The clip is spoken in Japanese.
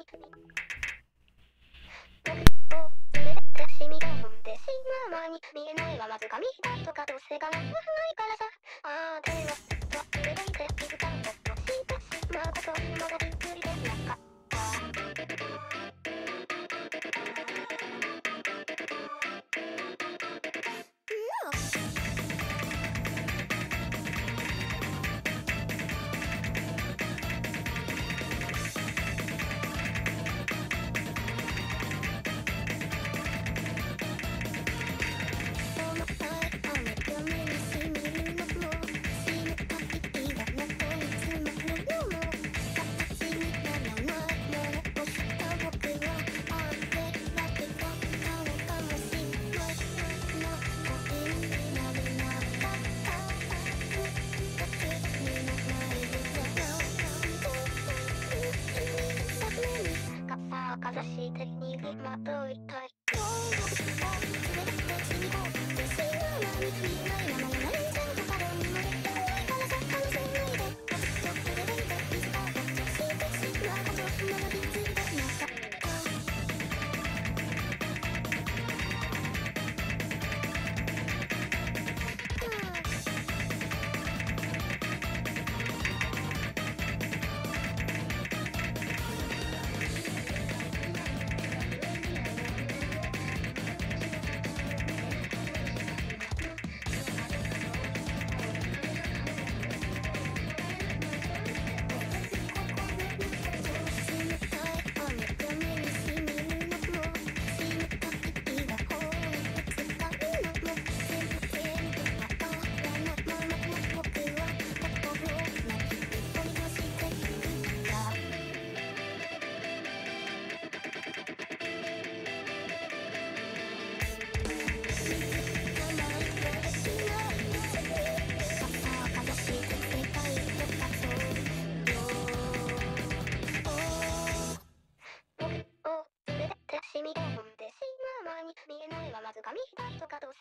に罪僕を連れてしみ込んでしまう間に見えないはまず紙一重とかどうせがな。かざして逃げまといたい。しみ込んでしまう前に見えないはまず紙一重とかどうせ。